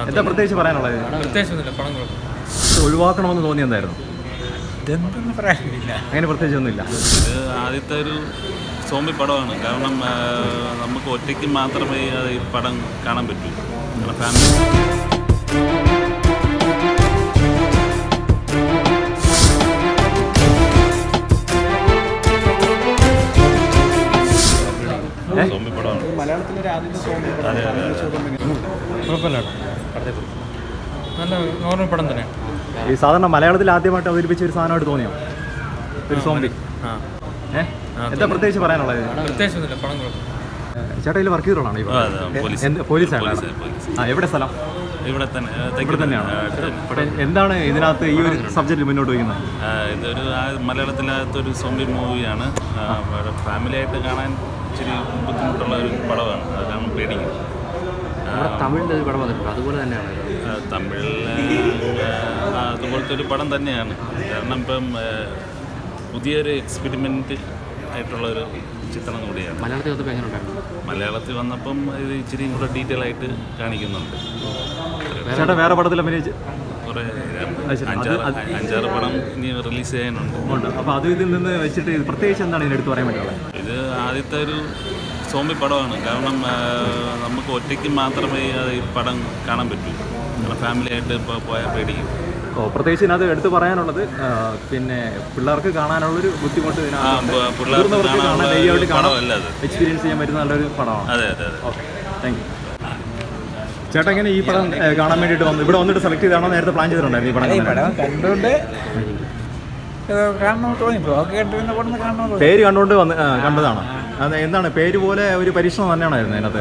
എന്താ പ്രത്യേകിച്ച് പറയാനുള്ളത്? പടം ഒഴിവാക്കണമെന്ന് തോന്നി എന്തായിരുന്നു? അങ്ങനെ പ്രത്യേകിച്ചൊന്നുമില്ല. ഇത് ആദ്യത്തെ ഒരു സോംബി പടമാണ്. കാരണം നമുക്ക് ഒറ്റയ്ക്ക് മാത്രമേ അത് ഈ പടം കാണാൻ പറ്റൂ. കാരണം ഫാമിലി സോംബി പടമാണ് അതെ അതെ അതെ. നല്ല നോർമൽ പടം തന്നെ. ഈ സാധാരണ മലയാളത്തിൽ ആദ്യമായിട്ട് അവതരിപ്പിച്ച ഒരു സാധനമായിട്ട് തോന്നിയോ? ഒരു സോംബി എന്താ പ്രത്യേകിച്ച് പറയാനുള്ളത്? പ്രത്യേകിച്ചൊന്നുമില്ല പടം കുഴപ്പം ചേട്ടാ ഇതിൽ വർക്ക് ചെയ്തോളാണ് പോലീസാണ് എവിടെ സ്ഥലം? ഇവിടെ തന്നെ ഇവിടെ തന്നെയാണ്? എന്താണ് ഇതിനകത്ത് ഈ ഒരു സബ്ജക്റ്റ് മുന്നോട്ട് വയ്ക്കുന്നത്? ഇതൊരു മലയാളത്തിനകത്തൊരു സോംബി മൂവിയാണ് ഫാമിലി ആയിട്ട് കാണാൻ ഇച്ചിരി ബുദ്ധിമുട്ടുള്ള ഒരു പടമാണ് അത് കാരണം പേടിക്കും തമിഴിന്റെ ഒരു പടം വന്നിട്ടുണ്ട്. അതുപോലെ തന്നെയാണ്. തമിഴിൽ അതുപോലത്തെ ഒരു പടം തന്നെയാണ്. കാരണം ഇപ്പം പുതിയൊരു പുതിയൊരു എക്സ്പെരിമെന്റ് ആയിട്ടുള്ളൊരു ചിത്രം കൂടിയാണ്. മലയാളത്തിൽ വന്നപ്പോൾ എങ്ങനെ ഉണ്ടായിരുന്നു? മലയാളത്തിൽ വന്നപ്പം ഇത് ഇച്ചിരി കൂടെ ഡീറ്റെയിൽ ആയിട്ട് കാണിക്കുന്നുണ്ട്. ചേട്ടാ വേറെ പടത്തിൽ അഭിനയിച്ച്? കുറേ അഞ്ചാറ് പടം ഇനി റിലീസ് ചെയ്യാനുണ്ട്. അപ്പോൾ അത് ഇതിൽ നിന്ന് വെച്ചിട്ട് പ്രത്യേകിച്ച് എന്താണ് ഇതിനെടുത്ത് പറയാൻ പറ്റുള്ളത്? ഇത് ആദ്യത്തെ ഒരു സോമ്പി പടമാണ്. കാരണം നമുക്ക് ഒറ്റയ്ക്ക് മാത്രമേ അത് ഈ പടം കാണാൻ പറ്റൂ. കാരണം ഫാമിലി ആയിട്ട് ഇപ്പോൾ പോയാൽ പേടിക്കും. പ്രത്യേകിച്ച് ഇതിനകത്ത് എടുത്തു പറയാനുള്ളത് പിന്നെ പിള്ളേർക്ക് കാണാനുള്ളൊരു ബുദ്ധിമുട്ട് ആ ഇതിനകത്ത് പ- പിള്ളേർക്ക് കാണാൻ ധൈര്യമായിട്ട് കാണാൻ എക്സ്പീരിയൻസ് ചെയ്യാൻ പറ്റുന്ന നല്ലൊരു പടമാണ്. അതെ അതെ അതെ. ഓക്കെ താങ്ക് യു ചേട്ടാ എങ്ങനെ ഈ പടം കാണാൻ വേണ്ടിയിട്ട് വന്നു? ഇവിടെ വന്നിട്ട് സെലക്ട് ചെയ്താണോ നേരത്തെ പ്ലാൻ ചെയ്തിട്ടുണ്ടായിരുന്നു ഈ പടം? കണ്ടുകൊണ്ട് പേര് കണ്ടുകൊണ്ട് വന്ന് കണ്ടതാണ്. അത് എന്താണ് പേര് പോലെ ഒരു പരീക്ഷണം തന്നെയാണായിരുന്നു അതിനകത്ത്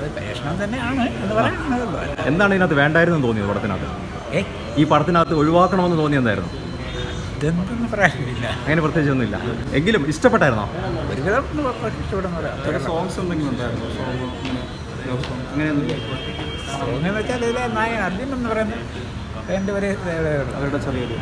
തന്നെയാണ് എന്ന് പറയാനുള്ളതല്ലോ എന്താണ് ഇതിനകത്ത് വേണ്ടായിരുന്നു തോന്നിയത് പടത്തിനകത്ത്? ഈ പടത്തിനകത്ത് ഒഴിവാക്കണമെന്ന് തോന്നി അങ്ങനെ പ്രത്യേകിച്ച് പറയാനില്ല അങ്ങനെ പ്രത്യേകിച്ചൊന്നുമില്ല. എങ്കിലും ഇഷ്ടപ്പെട്ടായിരുന്നോ? ഒരുവിധം ഇഷ്ടപ്പെടുന്ന പറയാം സോങ്സ് എന്തെങ്കിലും ഉണ്ടായിരുന്നു? സോങ് എന്ന് വെച്ചാൽ ഇതിലെ നായകൻ അർജുൻ എന്ന് പറയുന്നത് രണ്ടുപേരെ അവരുടെ ചെറിയൊരു